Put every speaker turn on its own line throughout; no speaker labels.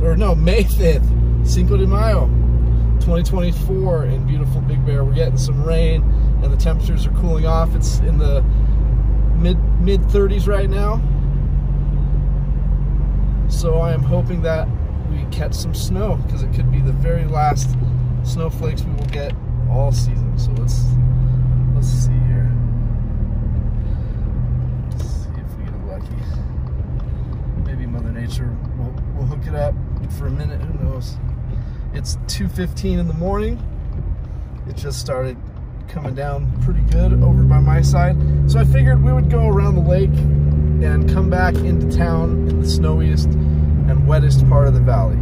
5th, or no, May 5th, Cinco de Mayo, 2024 in beautiful Big Bear. We're getting some rain and the temperatures are cooling off. It's in the mid mid 30s right now. So I am hoping that we catch some snow because it could be the very last snowflakes we will get all season. So let's let's see here. Let's see if we get lucky. Maybe Mother Nature will, will hook it up for a minute. Who knows? It's 2:15 in the morning. It just started coming down pretty good over by my side. So I figured we would go around the lake and come back into town in the snowiest and wettest part of the valley.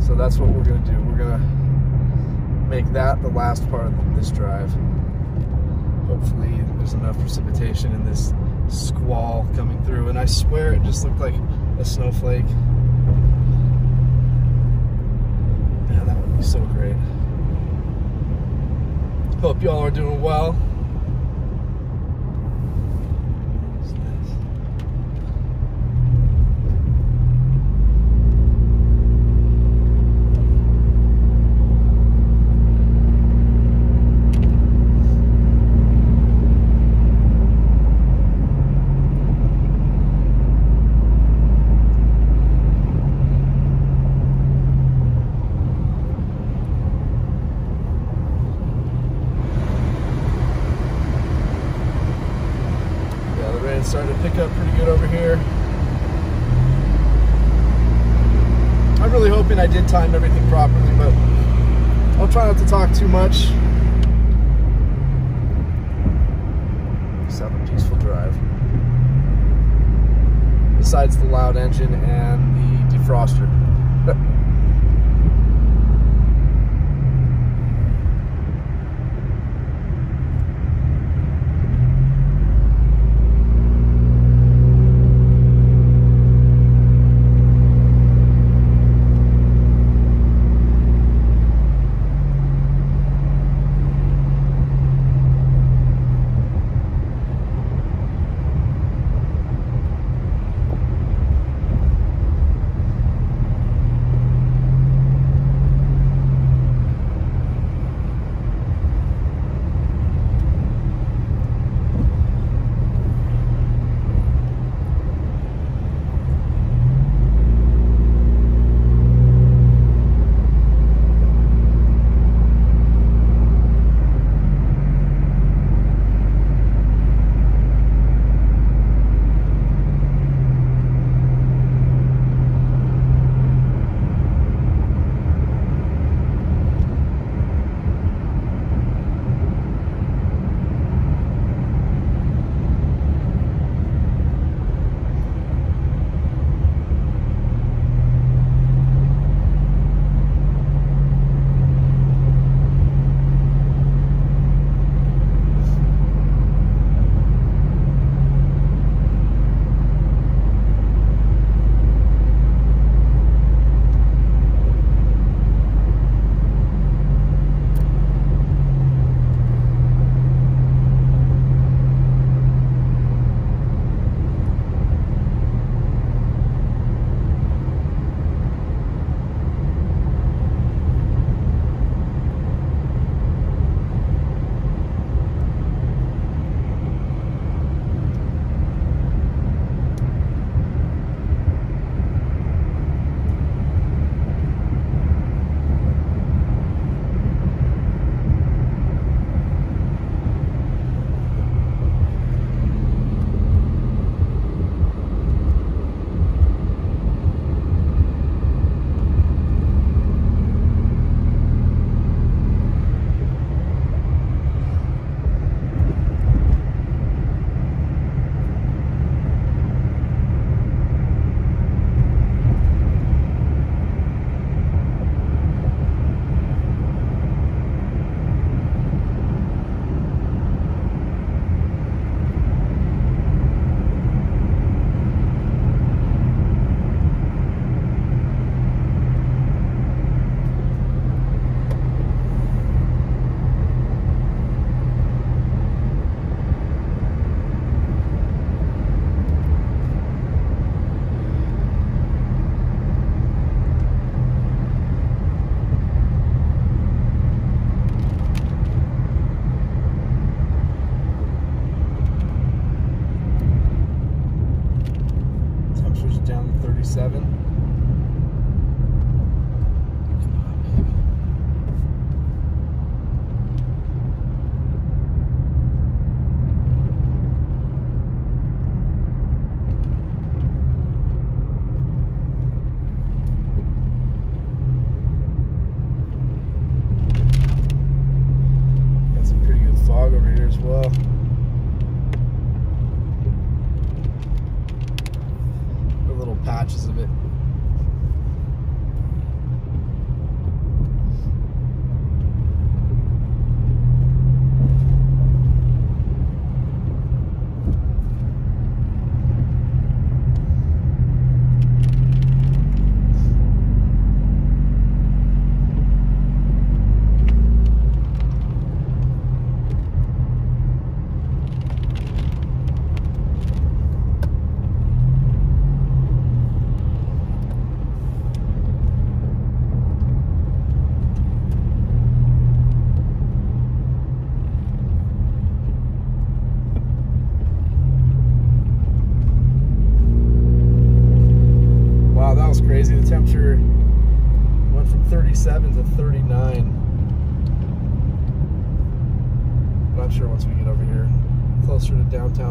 So that's what we're gonna do. We're gonna make that the last part of this drive. Hopefully there's enough precipitation in this squall coming through. And I swear it just looked like a snowflake. So great. Hope y'all are doing well. Yeah, the rain's starting to pick up pretty good over here. I'm really hoping I did time everything properly, but I'll try not to talk too much. Just have a peaceful drive. Besides the loud engine and the defroster.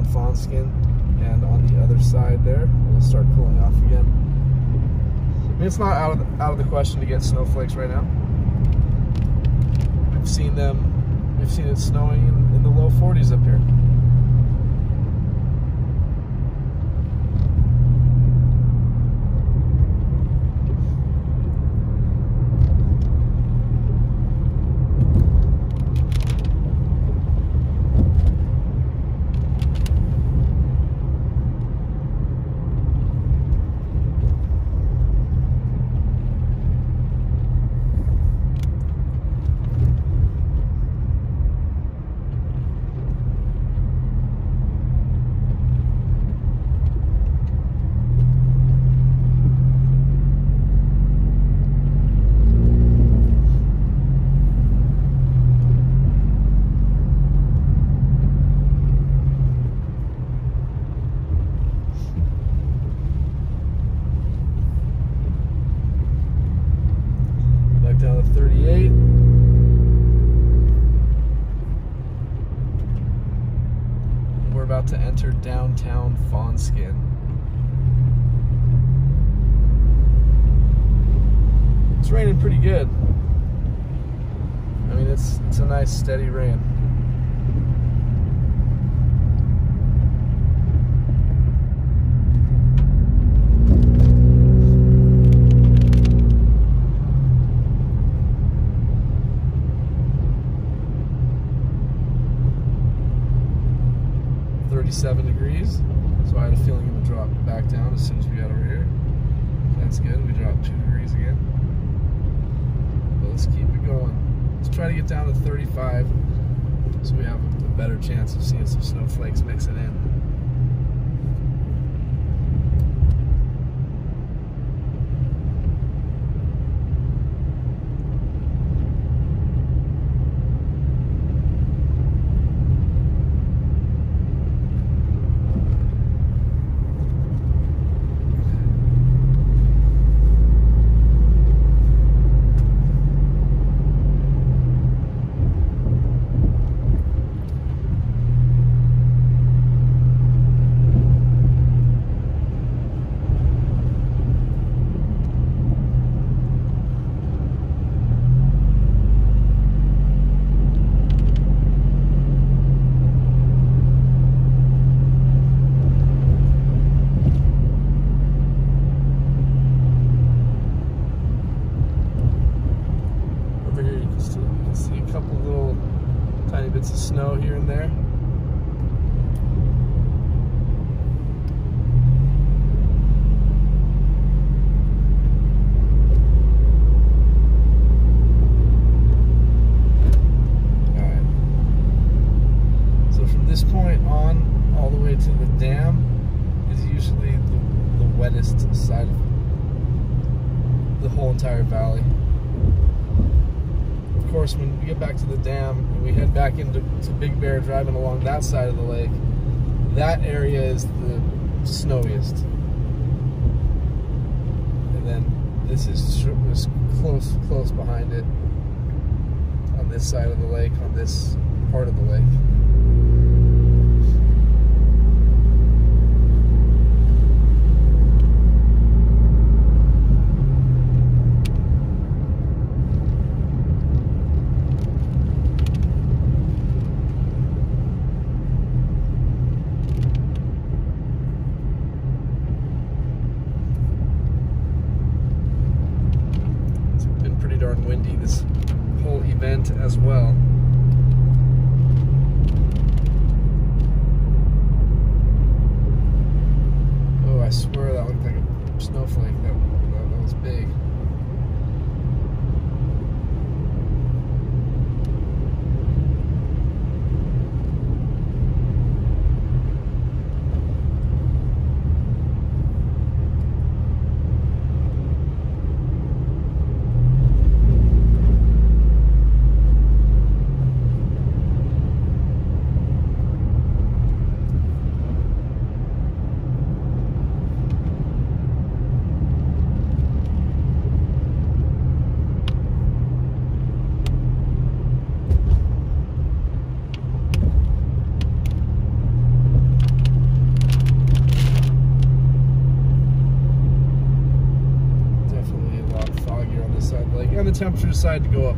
downtown Fawnskin and on the other side there, we'll start cooling off again. I mean, it's not out of the, out of the question to get snowflakes right now. I've seen them. We've seen it snowing in, in the low 40s up here. Back down to 38. We're about to enter It's raining pretty good. I mean, it's it's a nice steady rain. Degrees, so I had a feeling it would drop back down as soon as we got over here. That's good. We dropped two degrees again. But let's keep it going. Let's try to get down to 35 so we have a better chance of seeing some snowflakes mixing in. driving along that side of the lake, that area is the snowiest. And then this is close, close behind it on this side of the lake, on this part of the lake. Decided to go up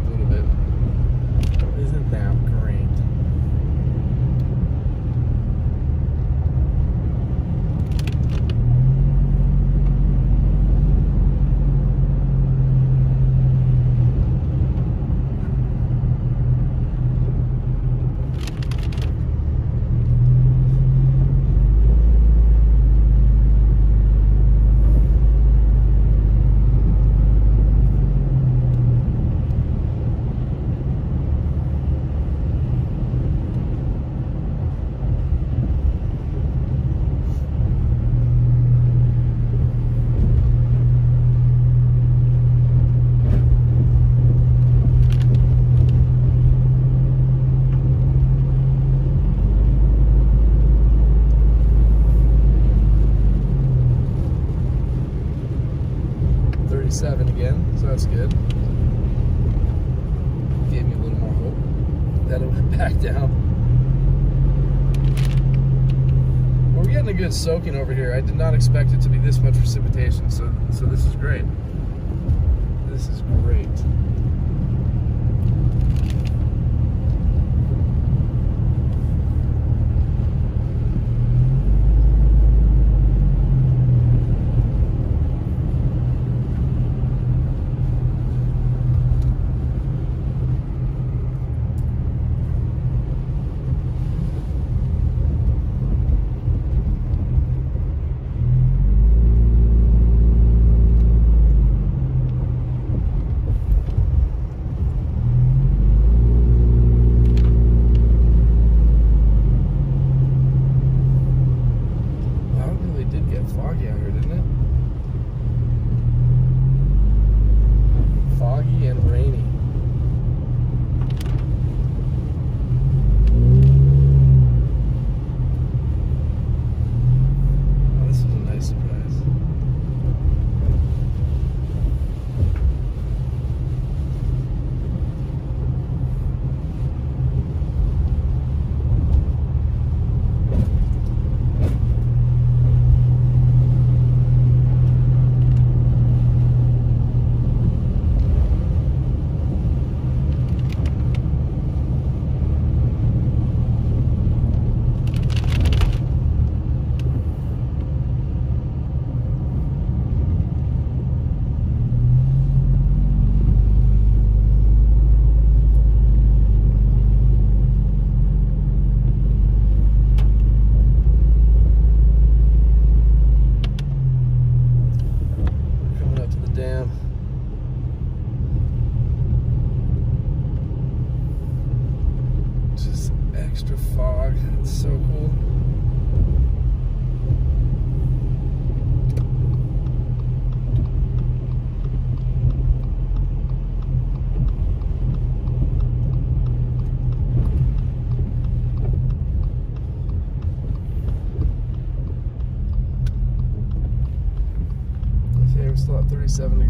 extra fog. It's so cool. We're still at 37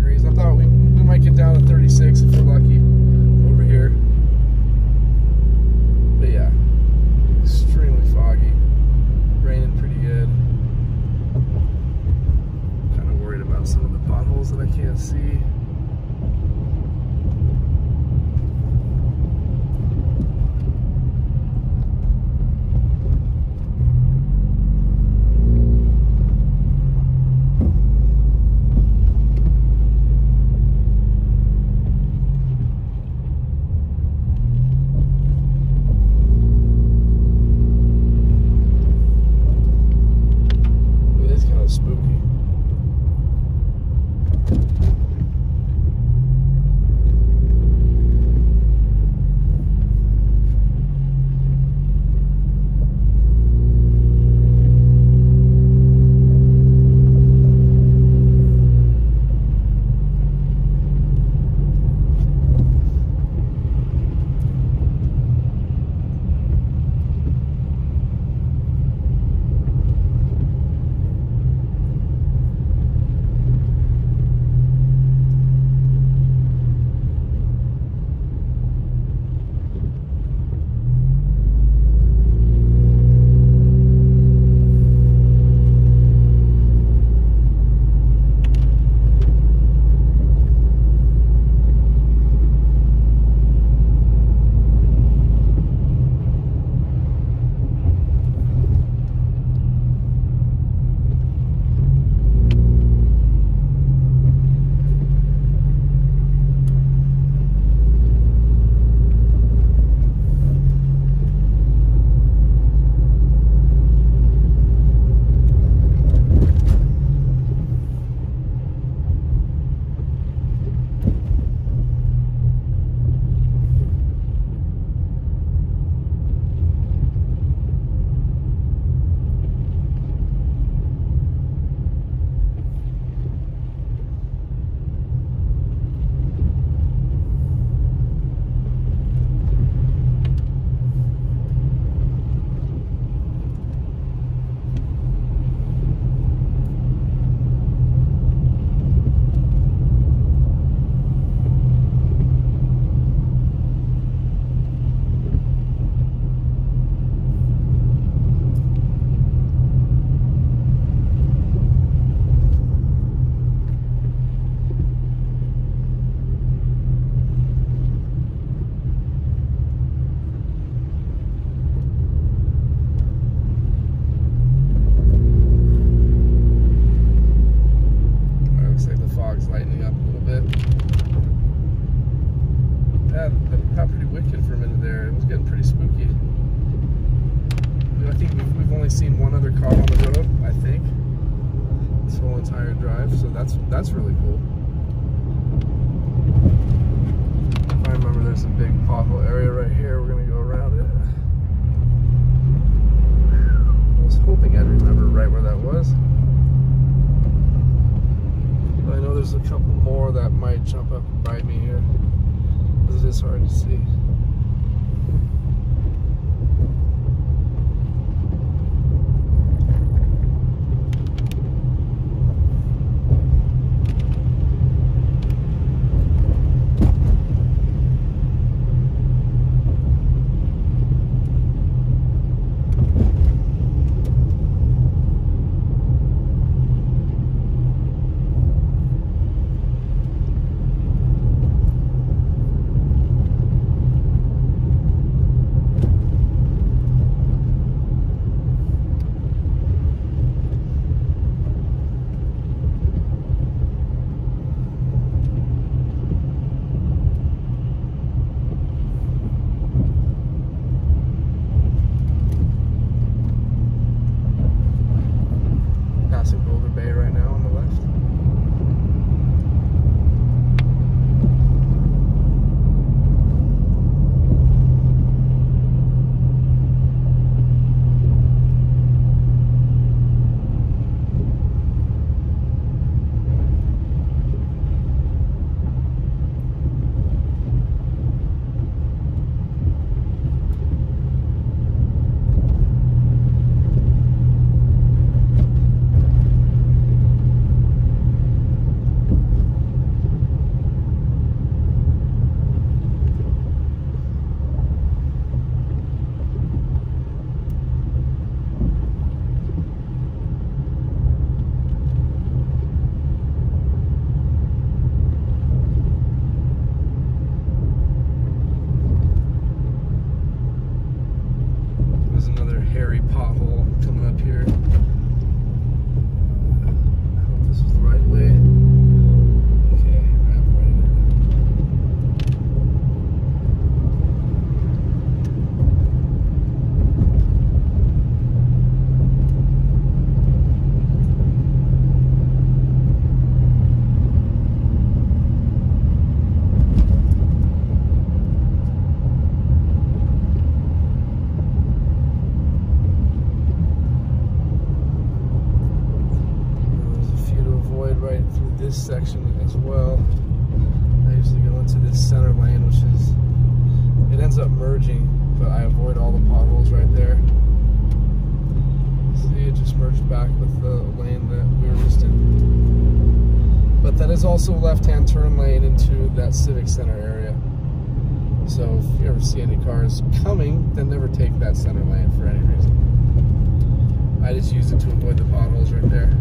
that center lane for any reason. I just use it to avoid the potholes right there.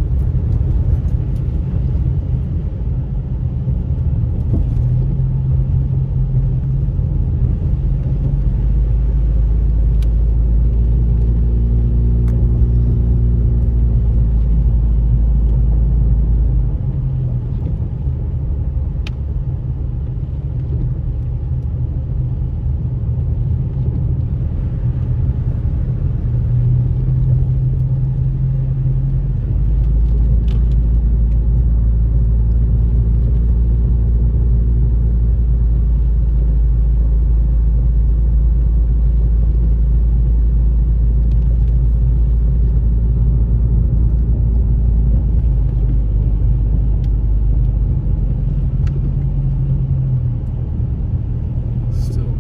still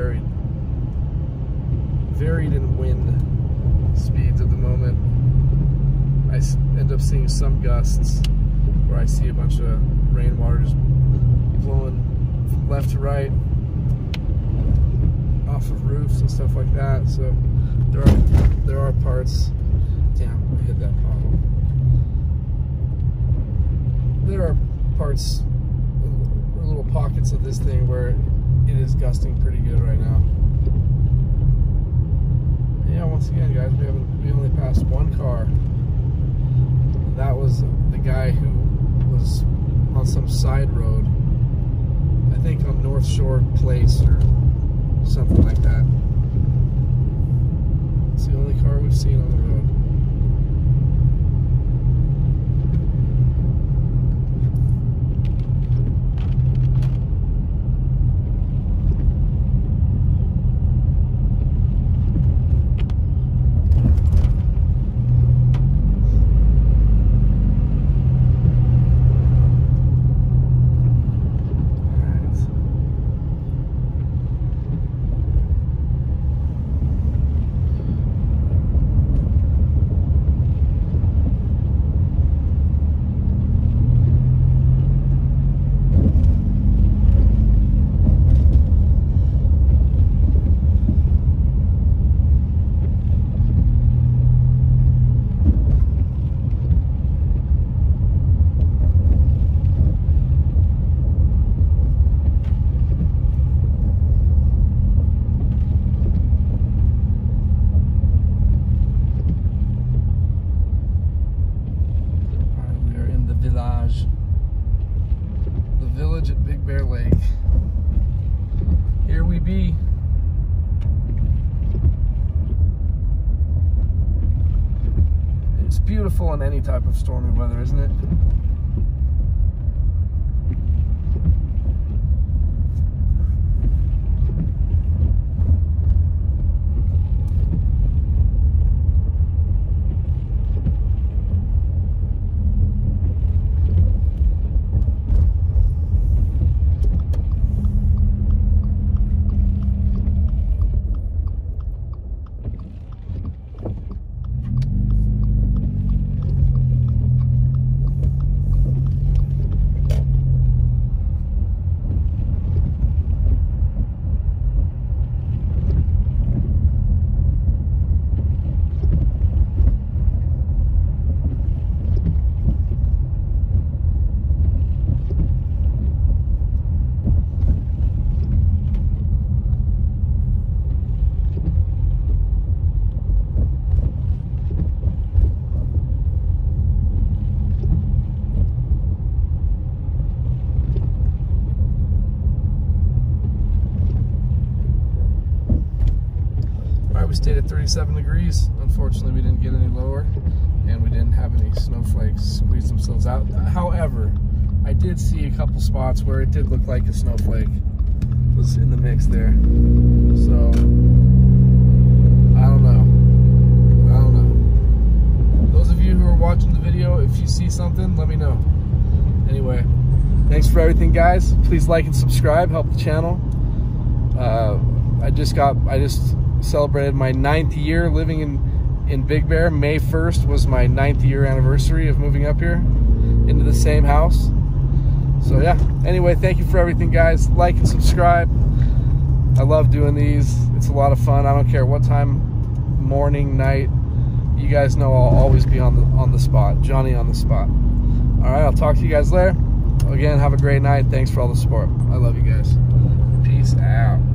varied varied in wind speeds at the moment. I end up seeing some gusts where I see a bunch of rainwater just blowing from left to right off of roofs and stuff like that. So there are there are parts. Damn, I hit that pothole. There are parts, little pockets of this thing where it is gusting pretty good right now. Yeah, once again, guys, we we only passed one car. That was the guy who was on some side road. I think on North Shore Place or something like that. It's the only car we've seen on the road. Alright. Alright, we are in the village. The village at Big Bear Lake. Here we be. It's any type of stormy weather, isn't it? We stayed at 37 degrees. Unfortunately, we didn't get any lower, and we didn't have any snowflakes squeeze themselves out. However, I did see a couple spots where it did look like a snowflake was in the mix there. So, I don't know. I don't know. Those of you who are watching the video, if you see something, let me know. anyway, thanks for everything, guys. Please like and subscribe. Help the channel. Uh, I just got, I just celebrated my ninth year living in in Big Bear. May 1st was my ninth year anniversary of moving up here into the same house. So yeah, anyway, thank you for everything, guys. Like and subscribe. I love doing these. It's a lot of fun. I don't care what time, morning, night. You guys know I'll always be on the on the spot. Johnny on the spot. All right, I'll talk to you guys later. Again, have a great night. Thanks for all the support. I love you guys. Peace out.